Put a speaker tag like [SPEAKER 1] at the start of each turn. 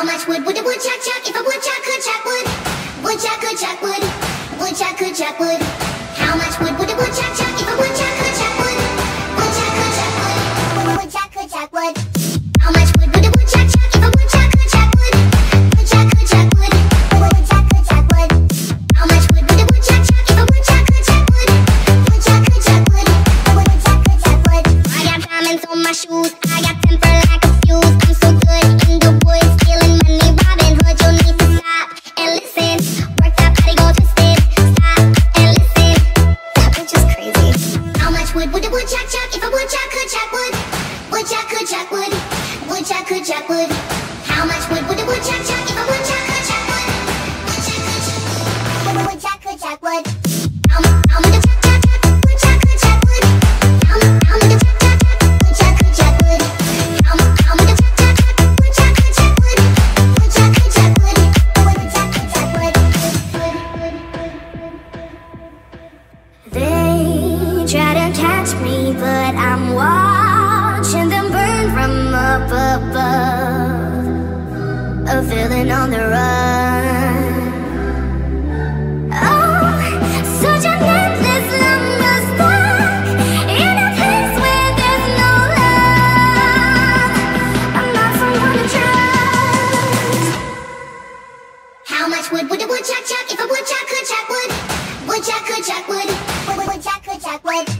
[SPEAKER 1] How much wood would a woodchuck chuck if a woodchuck could chuck wood? Woodchuck could chuck wood. Woodchuck could chuck wood. How much wood would a woodchuck chuck if a woodchuck could chuck wood? Woodchuck could chuck wood. Woodchuck could chuck wood. How much wood would a woodchuck chuck if a woodchuck could chuck wood? Woodchuck could chuck wood. Woodchuck could chuck wood. I got diamonds on my shoes. I got Would a woodchuck chuck if a woodchuck could chuck wood? Woodchuck could chuck wood. Woodchuck could chuck wood. watch me, but I'm watching them burn from up above. A villain on the run. Oh, such love. wood, woodchuck, chuck, if a woodchuck could chuck wood, woodchuck could chuck wood, woodchuck could chuck wood.